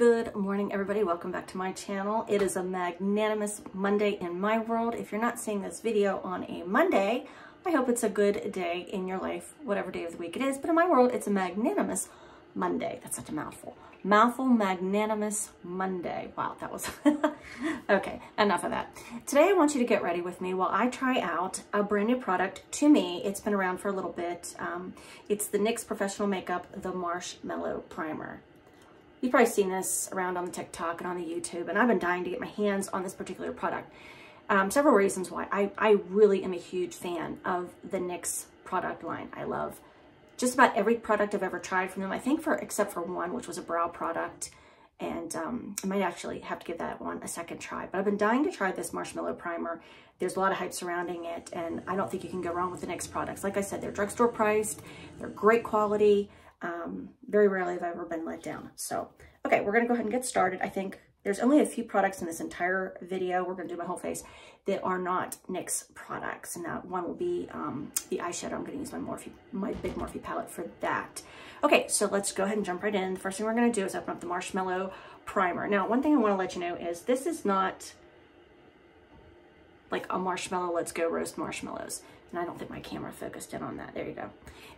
Good morning, everybody. Welcome back to my channel. It is a magnanimous Monday in my world. If you're not seeing this video on a Monday, I hope it's a good day in your life, whatever day of the week it is. But in my world, it's a magnanimous Monday. That's such a mouthful. Mouthful Magnanimous Monday. Wow, that was... okay, enough of that. Today, I want you to get ready with me while I try out a brand new product to me. It's been around for a little bit. Um, it's the NYX Professional Makeup, the Marshmallow Primer. You've probably seen this around on the TikTok and on the YouTube, and I've been dying to get my hands on this particular product. Um, several reasons why. I, I really am a huge fan of the NYX product line. I love just about every product I've ever tried from them. I think for, except for one, which was a brow product. And um, I might actually have to give that one a second try. But I've been dying to try this Marshmallow Primer. There's a lot of hype surrounding it, and I don't think you can go wrong with the NYX products. Like I said, they're drugstore priced, they're great quality. Um, very rarely have I ever been let down. So, okay, we're gonna go ahead and get started. I think there's only a few products in this entire video. We're gonna do my whole face that are not NYX products. And that one will be um, the eyeshadow. I'm gonna use my Morphe, my big Morphe palette for that. Okay, so let's go ahead and jump right in. The first thing we're gonna do is open up the Marshmallow Primer. Now, one thing I wanna let you know is this is not like a marshmallow, let's go roast marshmallows. And I don't think my camera focused in on that. There you go.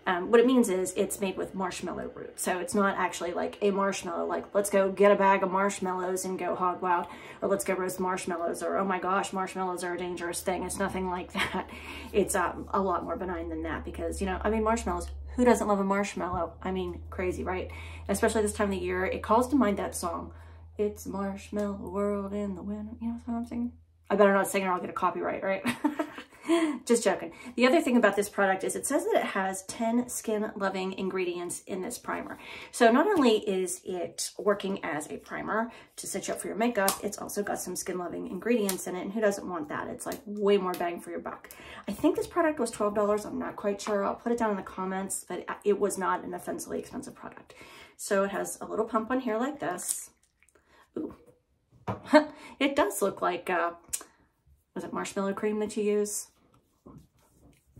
Um, what it means is it's made with marshmallow root. So it's not actually like a marshmallow, like let's go get a bag of marshmallows and go hog wild, or let's go roast marshmallows, or oh my gosh, marshmallows are a dangerous thing. It's nothing like that. It's um, a lot more benign than that because, you know, I mean, marshmallows, who doesn't love a marshmallow? I mean, crazy, right? Especially this time of the year, it calls to mind that song. It's marshmallow world in the winter. You know what I'm saying? I better not sing or I'll get a copyright, right? Just joking. The other thing about this product is it says that it has 10 skin-loving ingredients in this primer. So not only is it working as a primer to set you up for your makeup, it's also got some skin-loving ingredients in it, and who doesn't want that? It's like way more bang for your buck. I think this product was $12. I'm not quite sure. I'll put it down in the comments, but it was not an offensively expensive product. So it has a little pump on here like this. Ooh. it does look like, uh, was it marshmallow cream that you use?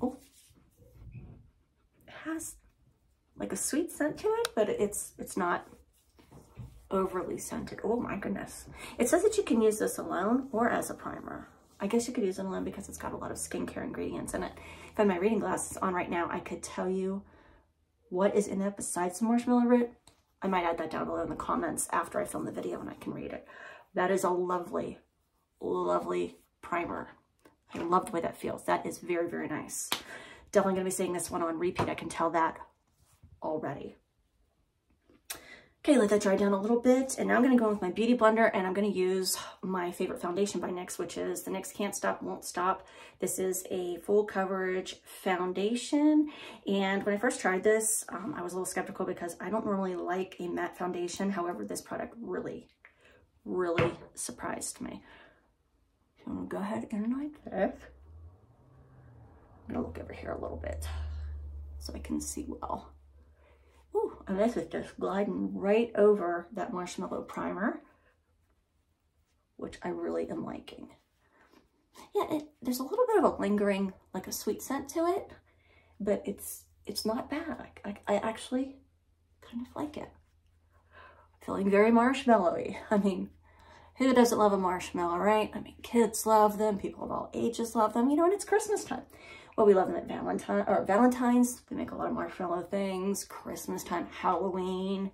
Oh, it has like a sweet scent to it, but it's it's not overly scented. Oh my goodness. It says that you can use this alone or as a primer. I guess you could use it alone because it's got a lot of skincare ingredients in it. If I had my reading glasses on right now, I could tell you what is in it besides the marshmallow root. I might add that down below in the comments after I film the video and I can read it. That is a lovely, lovely primer. I love the way that feels. That is very, very nice. Definitely going to be seeing this one on repeat. I can tell that already. Okay, let that dry down a little bit. And now I'm going to go in with my Beauty Blender and I'm going to use my favorite foundation by NYX, which is the NYX Can't Stop, Won't Stop. This is a full coverage foundation. And when I first tried this, um, I was a little skeptical because I don't normally like a matte foundation. However, this product really, really surprised me. I'm gonna go ahead and like this. Gonna look over here a little bit so I can see well. Ooh, and this is just gliding right over that marshmallow primer, which I really am liking. Yeah, it, there's a little bit of a lingering, like a sweet scent to it, but it's it's not bad. I, I, I actually kind of like it. Feeling very marshmallowy. I mean, who doesn't love a marshmallow, right? I mean, kids love them. People of all ages love them. You know, and it's Christmas time. Well, we love them at Valentine or Valentine's. We make a lot of marshmallow things. Christmas time, Halloween.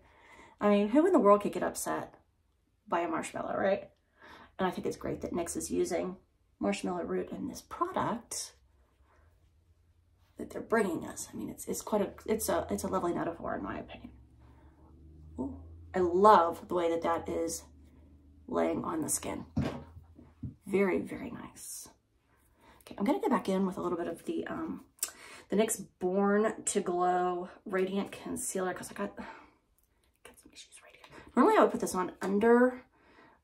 I mean, who in the world could get upset by a marshmallow, right? And I think it's great that NYX is using marshmallow root in this product that they're bringing us. I mean, it's it's quite a it's a it's a lovely metaphor in my opinion. Ooh, I love the way that that is laying on the skin. Very, very nice. I'm gonna go back in with a little bit of the um, the NYX Born to Glow Radiant Concealer because I got, got some issues right here. Normally I would put this on under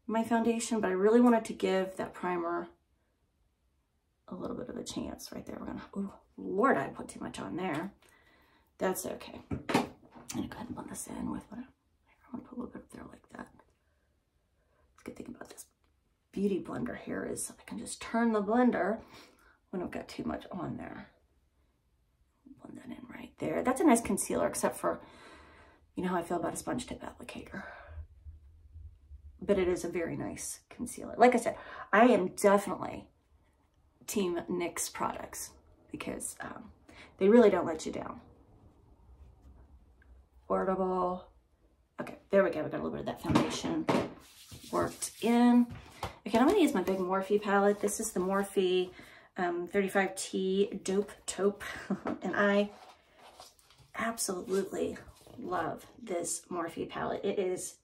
my foundation, but I really wanted to give that primer a little bit of a chance right there. We're gonna, oh Lord, I put too much on there. That's okay. I'm gonna go ahead and blend this in with what I want to put a little bit there like that good thing about this beauty blender here is I can just turn the blender when I've got too much on there. Blend that in right there. That's a nice concealer, except for, you know how I feel about a sponge tip applicator. but it is a very nice concealer. Like I said, I am definitely Team NYX products because um, they really don't let you down. Affordable. Okay, there we go. We got a little bit of that foundation worked in. Okay, I'm going to use my big Morphe palette. This is the Morphe um, 35T Dope Taupe. and I absolutely love this Morphe palette. It is,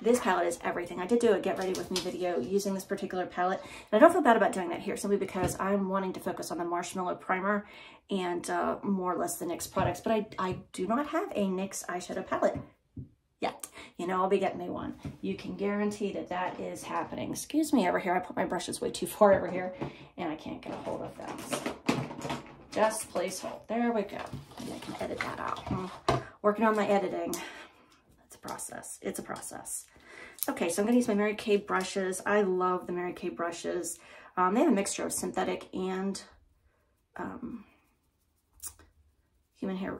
this palette is everything. I did do a get ready with me video using this particular palette. And I don't feel bad about doing that here simply because I'm wanting to focus on the Marshmallow Primer and uh, more or less the NYX products. But I, I do not have a NYX eyeshadow palette yet. You know, I'll be getting me one. You can guarantee that that is happening. Excuse me over here. I put my brushes way too far over here and I can't get a hold of them. Just place hold. There we go. And I can edit that out. I'm working on my editing. It's a process. It's a process. Okay, so I'm going to use my Mary Kay brushes. I love the Mary Kay brushes. Um, they have a mixture of synthetic and um, human hair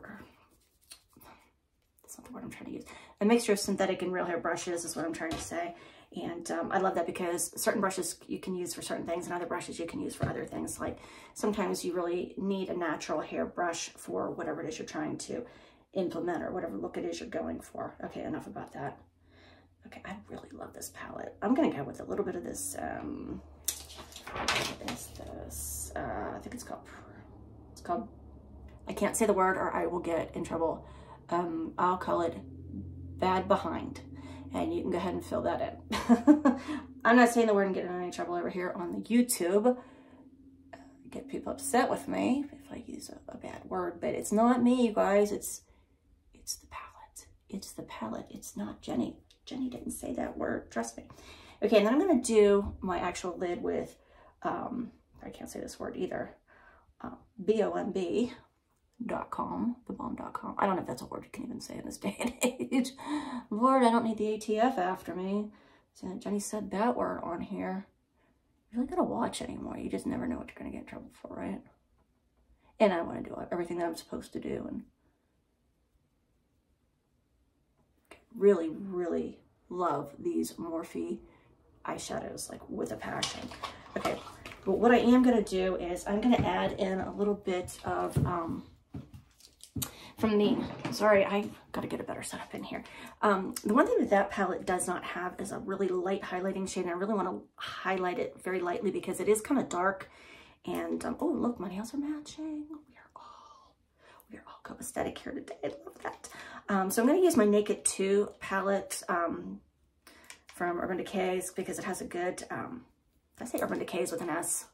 that's not the word I'm trying to use. A mixture of synthetic and real hair brushes is what I'm trying to say. And um, I love that because certain brushes you can use for certain things and other brushes you can use for other things. Like sometimes you really need a natural hair brush for whatever it is you're trying to implement or whatever look it is you're going for. Okay, enough about that. Okay, I really love this palette. I'm to go with a little bit of this, um, what is this? Uh, I think it's called, it's called, I can't say the word or I will get in trouble um, I'll call it bad behind. And you can go ahead and fill that in. I'm not saying the word and getting in any trouble over here on the YouTube. Get people upset with me if I use a, a bad word, but it's not me, you guys. It's it's the palette. It's the palette. It's not Jenny. Jenny didn't say that word. Trust me. Okay, and then I'm going to do my actual lid with, um, I can't say this word either, uh, B-O-M-B, dot com, thebomb.com. I don't know if that's a word you can even say in this day and age. Lord, I don't need the ATF after me. Jenny said that word on here. You really gotta watch anymore. You just never know what you're gonna get in trouble for, right? And I want to do everything that I'm supposed to do and really, really love these Morphe eyeshadows, like with a passion. Okay, but what I am going to do is I'm going to add in a little bit of um, from the, sorry, I got to get a better setup in here. Um, the one thing that that palette does not have is a really light highlighting shade. And I really want to highlight it very lightly because it is kind of dark. And, um, oh, look, my nails are matching. We are all, we are all copacetic here today. I love that. Um, so I'm to use my Naked 2 palette um, from Urban Decays because it has a good, um, I say Urban Decays with an S?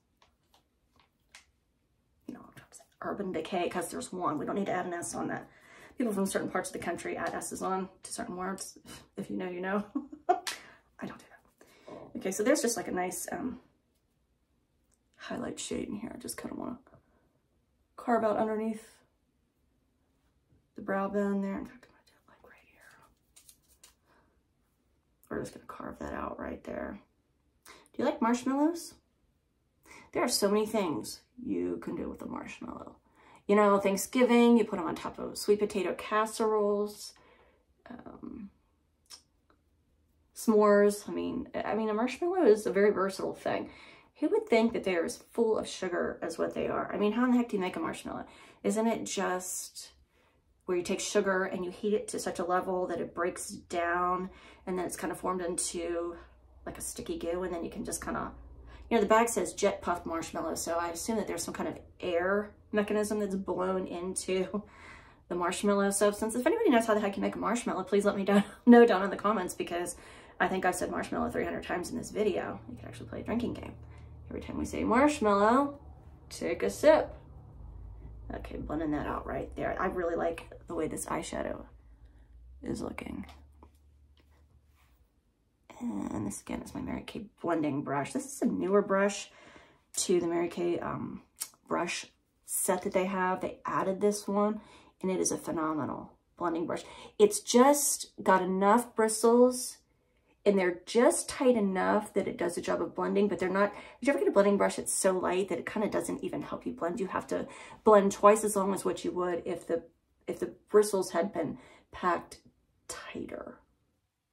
Urban Decay because there's one. We don't need to add an S on that. People from certain parts of the country add S's on to certain words. If you know, you know. I don't do that. Okay, so there's just like a nice um, highlight shade in here. I just kind of want to carve out underneath the brow bone there. In fact, I'm going to do it like right here. We're just going to carve that out right there. Do you like marshmallows? There are so many things you can do with a marshmallow. You know, Thanksgiving, you put them on top of sweet potato casseroles, um, s'mores. I mean, I mean, a marshmallow is a very versatile thing. Who would think that they're as full of sugar as what they are? I mean, how in the heck do you make a marshmallow? Isn't it just where you take sugar and you heat it to such a level that it breaks down and then it's kind of formed into like a sticky goo and then you can just kind of you know, the bag says jet puffed marshmallow, so I assume that there's some kind of air mechanism that's blown into the marshmallow substance. If anybody knows how the heck you make a marshmallow, please let me know down in the comments because I think I've said marshmallow 300 times in this video. You could actually play a drinking game. Every time we say marshmallow, take a sip. Okay, blending that out right there. I really like the way this eyeshadow is looking. And this again is my Mary Kay blending brush. This is a newer brush to the Mary Kay um, brush set that they have. They added this one and it is a phenomenal blending brush. It's just got enough bristles and they're just tight enough that it does a job of blending, but they're not, if you ever get a blending brush, it's so light that it kind of doesn't even help you blend. You have to blend twice as long as what you would if the, if the bristles had been packed tighter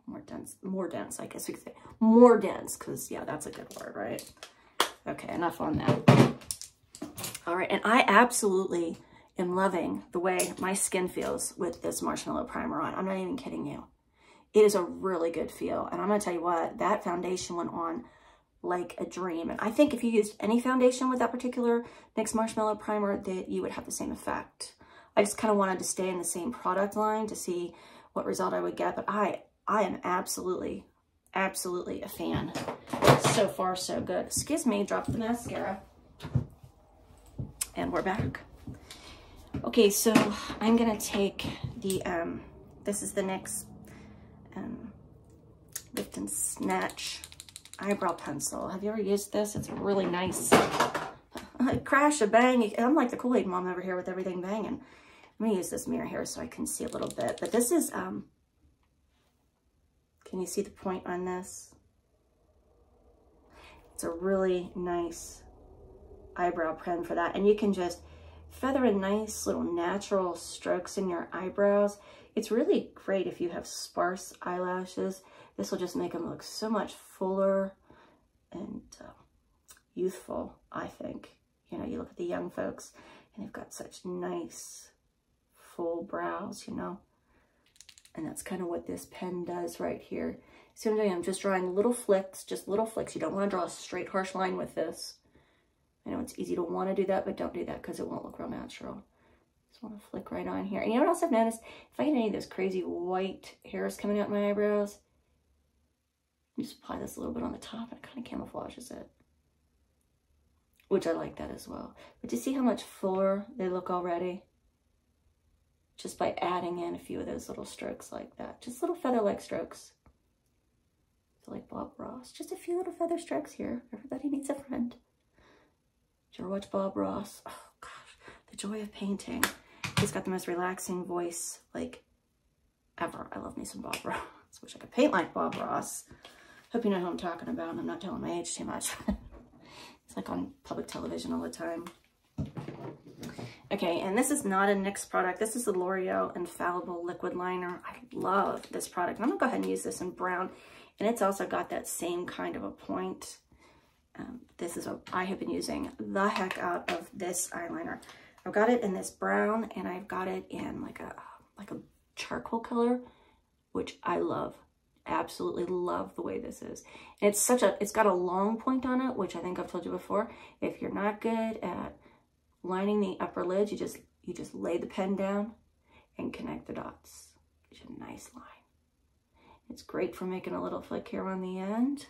more dense, more dense, I guess we could say. More dense, because, yeah, that's a good word, right? Okay, enough on that. All right, and I absolutely am loving the way my skin feels with this Marshmallow Primer on. I'm not even kidding you. It is a really good feel. And I'm going to tell you what, that foundation went on like a dream. And I think if you used any foundation with that particular NYX Marshmallow Primer, that you would have the same effect. I just kind of wanted to stay in the same product line to see what result I would get. But I, I am absolutely, absolutely a fan. So far, so good. Excuse me, drop the mascara. And we're back. Okay, so I'm to take the, um, this is the NYX um, Lift and Snatch eyebrow pencil. Have you ever used this? It's really nice. crash, a bang. I'm like the Kool-Aid mom over here with everything banging. Let me use this mirror here so I can see a little bit. But this is, um, can you see the point on this? It's a really nice eyebrow pen for that. And you can just feather in nice little natural strokes in your eyebrows. It's really great if you have sparse eyelashes. This will just make them look so much fuller and uh, youthful, I think. You know, you look at the young folks and they've got such nice full brows, you know. And that's kind of what this pen does right here. See what I'm doing? I'm just drawing little flicks, just little flicks. You don't want to draw a straight harsh line with this. I know it's easy to want to do that, but don't do that because it won't look real natural. Just want to flick right on here. And you know what else I've noticed? If I get any of those crazy white hairs coming out my eyebrows, just apply this a little bit on the top and it kind of camouflages it. Which I like that as well. But do you see how much fuller they look already? Just by adding in a few of those little strokes like that. Just little feather-like strokes. Like Bob Ross. Just a few little feather strokes here. Everybody needs a friend. Did you ever watch Bob Ross? Oh gosh, the joy of painting. He's got the most relaxing voice, like, ever. I love me some Bob Ross. Wish I could paint like Bob Ross. Hope you know who I'm talking about. I'm not telling my age too much. it's like on public television all the time. Okay, and this is not a NYX product. This is the L'Oreal Infallible Liquid Liner. I love this product. I'm to go ahead and use this in brown. And it's also got that same kind of a point. Um, this is what I have been using the heck out of this eyeliner. I've got it in this brown and I've got it in like a like a charcoal color, which I love. Absolutely love the way this is. And it's such a, it's got a long point on it, which I think I've told you before. If you're not good at lining the upper lid, you just, you just lay the pen down and connect the dots. It's a nice line. It's great for making a little flick here on the end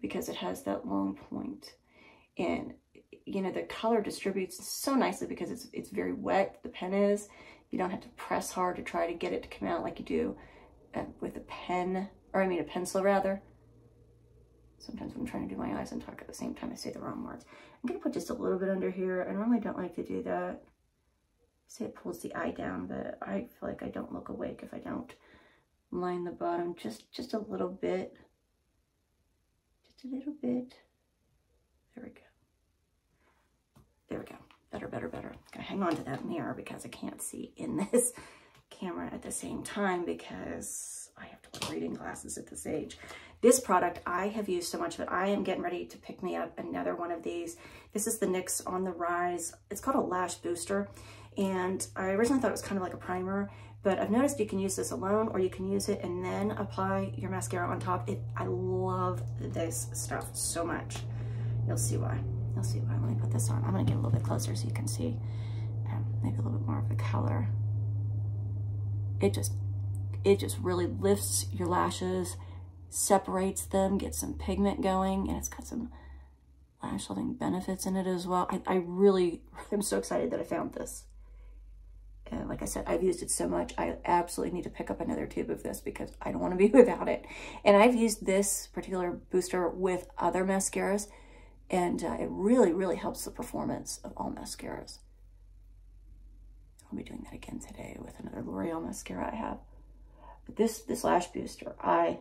because it has that long point. And, you know, the color distributes so nicely because it's, it's very wet, the pen is. You don't have to press hard to try to get it to come out like you do uh, with a pen, or I mean a pencil rather. Sometimes I'm trying to do my eyes and talk at the same time, I say the wrong words. I'm to put just a little bit under here. I normally don't like to do that. Say it pulls the eye down, but I feel like I don't look awake if I don't line the bottom just, just a little bit. Just a little bit. There we go. There we go. Better, better, better. Gotta hang on to that mirror because I can't see in this camera at the same time because I have to wear reading glasses at this age. This product I have used so much that I am getting ready to pick me up another one of these. This is the NYX On The Rise. It's called a Lash Booster. And I originally thought it was kind of like a primer, but I've noticed you can use this alone or you can use it and then apply your mascara on top. It, I love this stuff so much. You'll see why. You'll see why. Let me put this on. I'm gonna get a little bit closer so you can see um, maybe a little bit more of the color. It just, it just really lifts your lashes, separates them, gets some pigment going, and it's got some lash lifting benefits in it as well. I, I really, I'm so excited that I found this. And like I said, I've used it so much, I absolutely need to pick up another tube of this because I don't want to be without it. And I've used this particular booster with other mascaras, and uh, it really, really helps the performance of all mascaras. I'll be doing that again today with another L'Oreal mascara I have. But this, this lash booster, I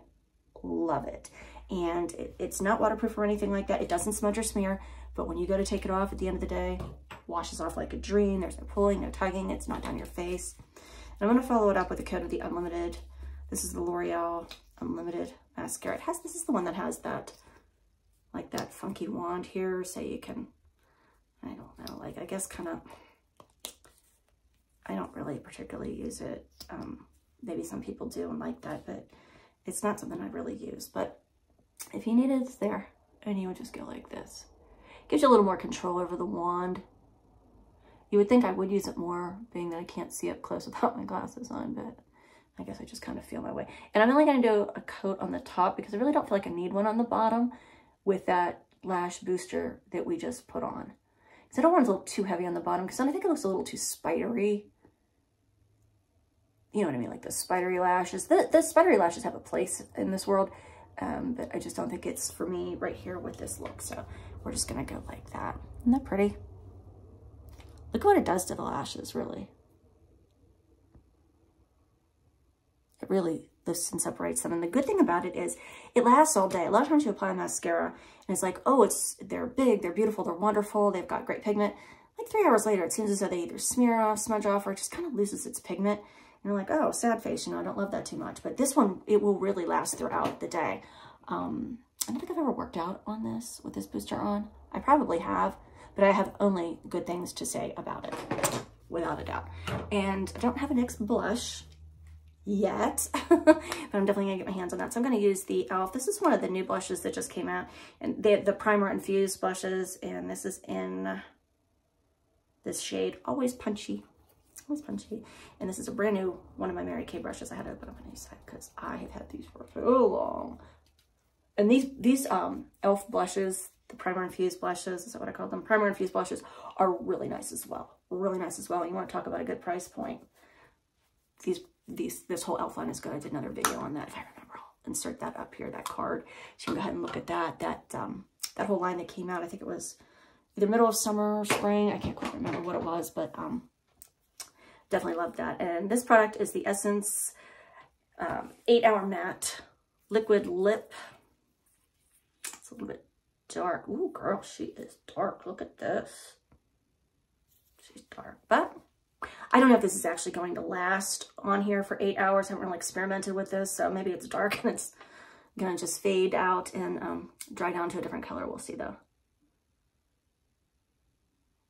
love it. And it, it's not waterproof or anything like that. It doesn't smudge or smear, but when you go to take it off at the end of the day, washes off like a dream. There's no pulling, no tugging. It's not down your face. And I'm going to follow it up with a coat of the Unlimited This is the L'Oreal Unlimited Mascara. It has, this is the one that has that, like that funky wand here, so you can, I don't know, like I guess kind of, I don't really particularly use it. Um, maybe some people do and like that, but it's not something I really use. But if you need it, it's there. And you would just go like this. Gives you a little more control over the wand. You would think I would use it more, being that I can't see up close without my glasses on, but I guess I just kind of feel my way. And I'm only going to do a coat on the top because I really don't feel like I need one on the bottom with that lash booster that we just put on. Because I don't want it a little too heavy on the bottom because then I think it looks a little too spidery. You know what I mean? Like the spidery lashes. The, the spidery lashes have a place in this world, um, but I just don't think it's for me right here with this look. So we're just to go like that. Isn't that pretty? Look what it does to the lashes, really. It really lifts and separates them. And the good thing about it is it lasts all day. A lot of times you apply a mascara and it's like, oh, it's they're big, they're beautiful, they're wonderful, they've got great pigment. Like three hours later, it seems as though they either smear off, smudge off, or it just kind of loses its pigment. And you're like, oh, sad face, you know, I don't love that too much. But this one, it will really last throughout the day. Um, I don't think I've ever worked out on this with this booster on. I probably have, but I have only good things to say about it, without a doubt. And I don't have a NYX blush yet, but I'm definitely gonna get my hands on that. So I'm gonna use the e.l.f. This is one of the new blushes that just came out, and they the primer infused blushes, and this is in this shade, always punchy, always punchy. And this is a brand new one of my Mary Kay brushes. I had to open up a new set because I have had these for so long. And these these um e.l.f. blushes, the primer infused blushes, is that what I call them? Primer infused blushes are really nice as well. Really nice as well. You want to talk about a good price point. These these this whole elf line is good. I did another video on that if I remember. I'll insert that up here, that card. So you can go ahead and look at that. That um that whole line that came out, I think it was either middle of summer or spring. I can't quite remember what it was, but um definitely love that. And this product is the Essence um, 8 Hour Matte Liquid Lip. It's a little bit dark. Ooh, girl, she is dark. Look at this. She's dark, but I don't know if this is actually going to last on here for eight hours. I haven't really experimented with this, so maybe it's dark and it's gonna just fade out and um, dry down to a different color. We'll see though.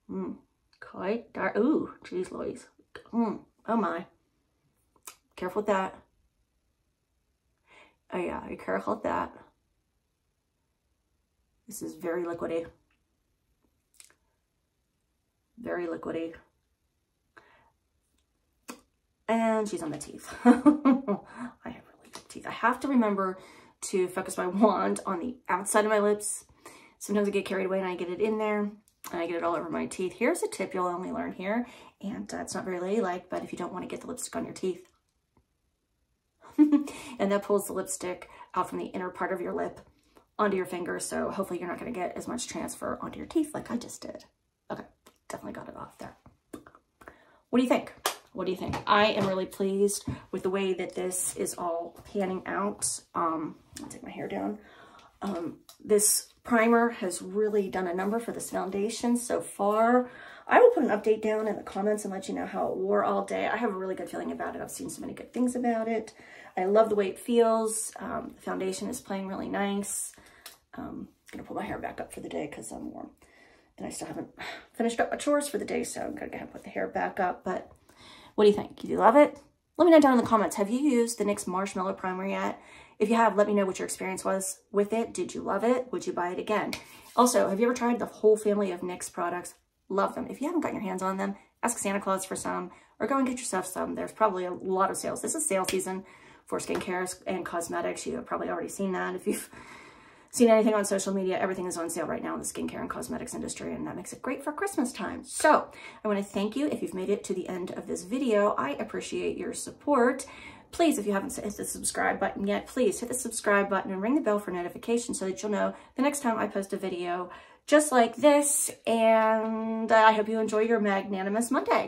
Mm, quite dark. Ooh, geez Louise. Mm, oh my. Careful with that. Oh yeah, be careful with that. This is very liquidy. Very liquidy. And she's on the teeth. I have really good teeth. I have to remember to focus my wand on the outside of my lips. Sometimes I get carried away and I get it in there I get it all over my teeth. Here's a tip you'll only learn here. And uh, it's not very ladylike, but if you don't want to get the lipstick on your teeth, and that pulls the lipstick out from the inner part of your lip onto your finger. So hopefully you're not going to get as much transfer onto your teeth like I just did. Okay, definitely got it off there. What do you think? What do you think? I am really pleased with the way that this is all panning out. Um, I'll take my hair down. Um, this primer has really done a number for this foundation so far. I will put an update down in the comments and let you know how it wore all day. I have a really good feeling about it. I've seen so many good things about it. I love the way it feels. Um, the foundation is playing really nice. Um, I'm going to pull my hair back up for the day because I'm warm. And I still haven't finished up my chores for the day, so I'm going to go ahead and put the hair back up. But what do you think? Do you love it? Let me know down in the comments. Have you used the NYX Marshmallow Primer yet? If you have, let me know what your experience was with it. Did you love it? Would you buy it again? Also, have you ever tried the whole family of NYX products? Love them. If you haven't gotten your hands on them, ask Santa Claus for some or go and get yourself some. There's probably a lot of sales. This is sale season for skincare and cosmetics. You have probably already seen that if you've seen anything on social media, everything is on sale right now in the skincare and cosmetics industry, and that makes it great for Christmas time. So I want to thank you if you've made it to the end of this video. I appreciate your support. Please, if you haven't hit the subscribe button yet, please hit the subscribe button and ring the bell for notifications so that you'll know the next time I post a video just like this. And I hope you enjoy your magnanimous Monday.